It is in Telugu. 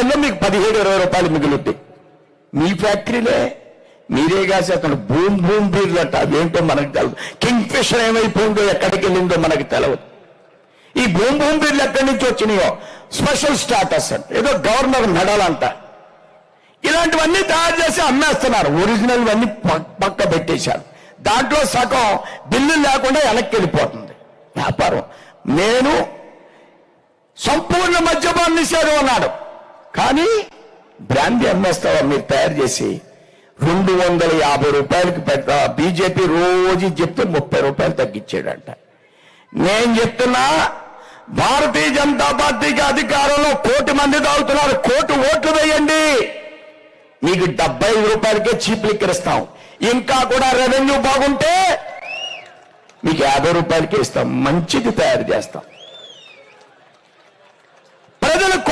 రూపాయల్లో మీకు పదిహేడు ఇరవై రూపాయలు మిగులుద్ది. మీ ఫ్యాక్టరీలే మీరే కాసి అతను భూమ్ భూమ్ బీర్లు అంట అవేంటో మనకు తెలదు కింగ్ ఫిషర్ ఏమైపోయిందో ఎక్కడికి వెళ్ళిందో మనకు తెలవదు. ఈ భూమ్ భూమ్ బీర్లు ఎక్కడి నుంచి వచ్చినాయో? స్పెషల్ స్టాటస్ అంట. ఏదో గవర్నర్ మెడల్ అంట ఇలాంటివన్నీ తయారు చేసి అమ్మేస్తున్నారు. ఒరిజినల్ అన్ని పక్క పెట్టేశారు. దాంట్లో సగం బిల్లు లేకుండా వెనక్కి వెళ్ళిపోతుంది. వ్యాపారం. నేను సంపూర్ణ మద్యపాన్ని నిషేధం అన్నాడు. కానీ బ్రాందీ అమ్మేస్తావా మీరు తయారు చేసి? రెండు వందల యాభై రూపాయలకి పెడతా. బీజేపీ రోజు చెప్తే ముప్పై రూపాయలు తగ్గించాడంట. నేను చెప్తున్నా భారతీయ జనతా పార్టీకి అధికారంలో కోటి మంది తాగుతున్నారు. కోటి ఓట్లు వేయండి. మీకు డెబ్బై రూపాయలకే చీప్ లిక్కర్ ఇస్తాం ఇంకా కూడా రెవెన్యూ బాగుంటే మీకు యాభై రూపాయలకే ఇస్తాం. మంచిది తయారు చేస్తాం.